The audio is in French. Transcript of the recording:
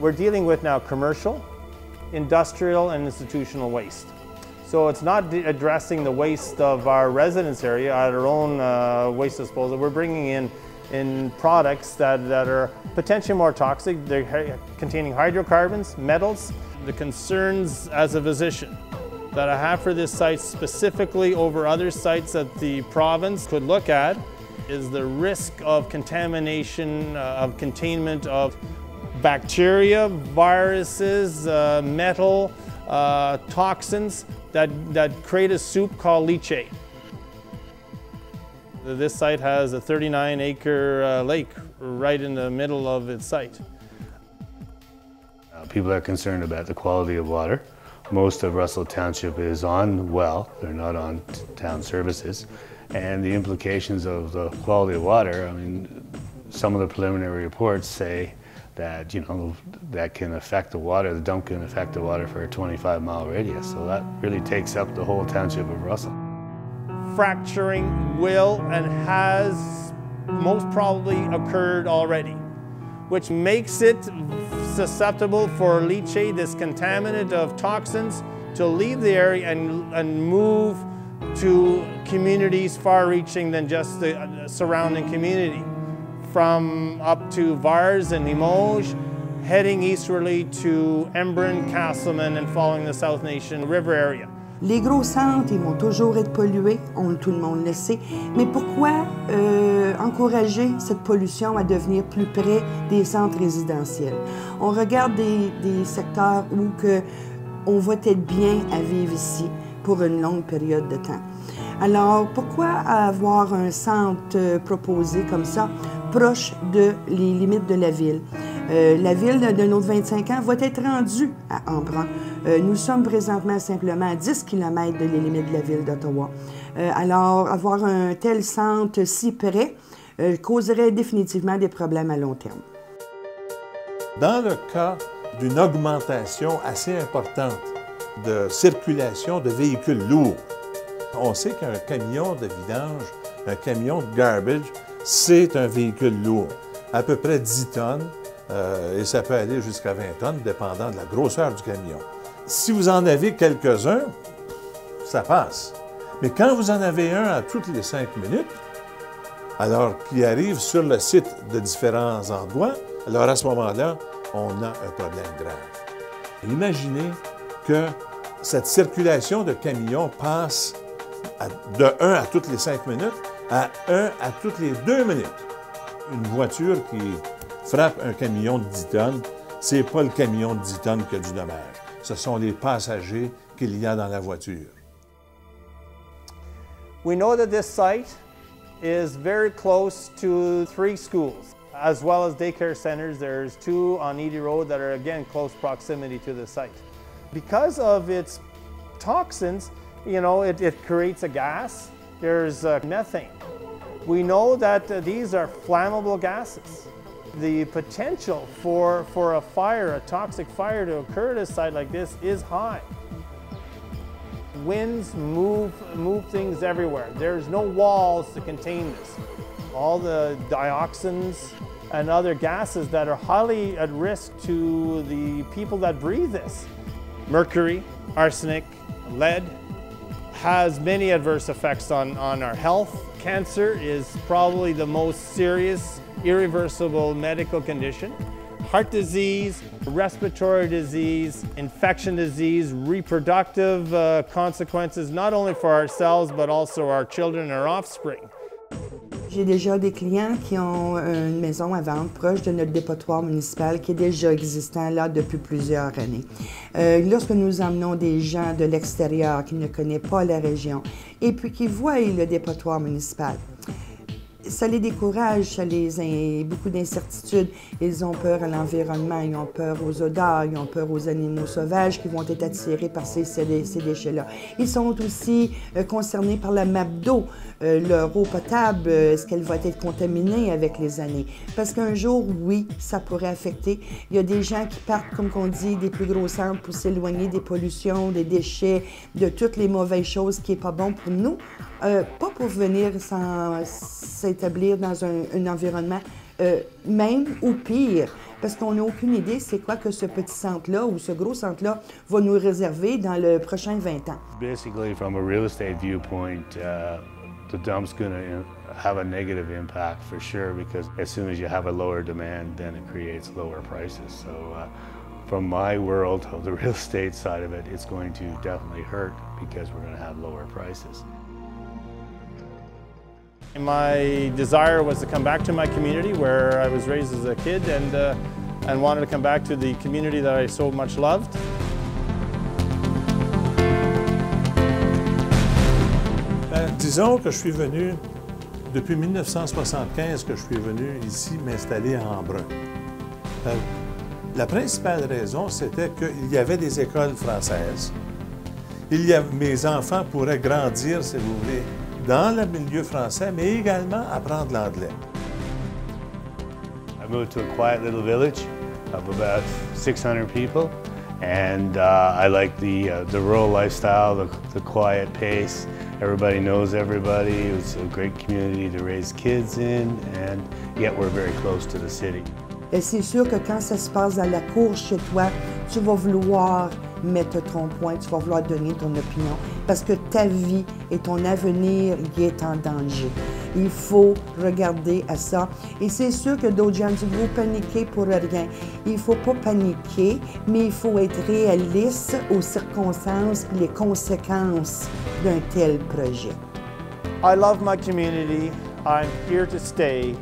We're dealing with now commercial, industrial, and institutional waste. So it's not addressing the waste of our residence area at our own uh, waste disposal. We're bringing in in products that, that are potentially more toxic. They're containing hydrocarbons, metals. The concerns as a physician that I have for this site specifically over other sites that the province could look at is the risk of contamination, uh, of containment of bacteria, viruses, uh, metal, uh, toxins that, that create a soup called leachate. This site has a 39 acre uh, lake right in the middle of its site. Uh, people are concerned about the quality of water. Most of Russell Township is on well, they're not on town services. And the implications of the quality of water, I mean, some of the preliminary reports say that, you know, that can affect the water, the dump can affect the water for a 25 mile radius. So that really takes up the whole township of Russell. Fracturing will and has most probably occurred already, which makes it susceptible for leachate, this contaminant of toxins, to leave the area and, and move to communities far reaching than just the uh, surrounding community. From up to Vars and Limoges, heading to Embrun, Castleman, and following the South Nation River area. Les gros centres, ils vont toujours être pollués, on, tout le monde le sait. Mais pourquoi euh, encourager cette pollution à devenir plus près des centres résidentiels? On regarde des, des secteurs où que on va être bien à vivre ici pour une longue période de temps. Alors, pourquoi avoir un centre euh, proposé comme ça, proche de les limites de la ville? Euh, la ville de notre 25 ans va être rendue à Embrun. Euh, nous sommes présentement simplement à 10 km de les limites de la ville d'Ottawa. Euh, alors, avoir un tel centre si près causerait définitivement des problèmes à long terme. Dans le cas d'une augmentation assez importante de circulation de véhicules lourds, on sait qu'un camion de vidange, un camion de garbage, c'est un véhicule lourd, à peu près 10 tonnes, euh, et ça peut aller jusqu'à 20 tonnes, dépendant de la grosseur du camion. Si vous en avez quelques-uns, ça passe. Mais quand vous en avez un à toutes les cinq minutes, alors qu'il arrive sur le site de différents endroits, alors à ce moment-là, on a un problème grave. Imaginez que cette circulation de camions passe de 1 à toutes les 5 minutes à 1 à toutes les 2 minutes. Une voiture qui frappe un camion de 10 tonnes, c'est pas le camion de 10 tonnes qui a du dommage. Ce sont les passagers qu'il y a dans la voiture. We know that this site is very close to three schools, as well as daycare centers. There's two on Edie Road that are again close proximity to the site. Because of its toxins, you know, it, it creates a gas. There's uh, methane. We know that uh, these are flammable gases. The potential for, for a fire, a toxic fire to occur at a site like this is high. Winds move, move things everywhere. There's no walls to contain this. All the dioxins and other gases that are highly at risk to the people that breathe this. Mercury, arsenic, lead, has many adverse effects on, on our health. Cancer is probably the most serious, irreversible medical condition. Heart disease, respiratory disease, infection disease, reproductive uh, consequences, not only for ourselves, but also our children and our offspring. J'ai déjà des clients qui ont une maison à vendre proche de notre dépotoir municipal qui est déjà existant là depuis plusieurs années. Euh, lorsque nous emmenons des gens de l'extérieur qui ne connaissent pas la région et puis qui voient le dépotoir municipal, ça les décourage, ça les beaucoup d'incertitudes. Ils ont peur à l'environnement, ils ont peur aux odeurs, ils ont peur aux animaux sauvages qui vont être attirés par ces, ces, déchets-là. Ils sont aussi euh, concernés par la map d'eau. Euh, leur eau potable, euh, est-ce qu'elle va être contaminée avec les années? Parce qu'un jour, oui, ça pourrait affecter. Il y a des gens qui partent, comme on dit, des plus gros centres pour s'éloigner des pollutions, des déchets, de toutes les mauvaises choses qui n'est pas bon pour nous. Pas pour venir s'établir dans un, environnement euh, même ou pire, parce qu'on n'a aucune idée c'est quoi que ce petit centre-là ou ce gros centre-là va nous réserver dans le prochain 20 ans. Basically, from a real estate viewpoint, uh, the dump's going to have a negative impact for sure because as soon as you have a lower demand, then it creates lower prices. So, uh, from my world of the real estate side of it, it's going to definitely hurt because we're going to have lower prices. My desire was to come back to my community where I was raised as a kid and, uh, and wanted to come back to the community that I so much loved. Ben, disons que je suis venu, depuis 1975 que je suis venu ici m'installer à Embrun. Euh, la principale raison, c'était qu'il y avait des écoles françaises. Il y mes enfants pourraient grandir, si vous voulez, dans le milieu français, mais également apprendre l'anglais. I moved to a quiet little village of about 600 people, and uh, I like the, uh, the rural lifestyle, the, the quiet pace. Everybody knows everybody. It's a great community to raise kids in, and yet we're very close to the city. Et c'est sûr que quand ça se passe dans la cour chez toi, tu vas vouloir mettre ton point, tu vas vouloir donner ton opinion, parce que ta vie et ton avenir y est en danger. Il faut regarder à ça. Et c'est sûr que d'autres gens disent, vous paniquez pour rien. Il ne faut pas paniquer, mais il faut être réaliste aux circonstances et les conséquences d'un tel projet. I love my community. I'm here to stay.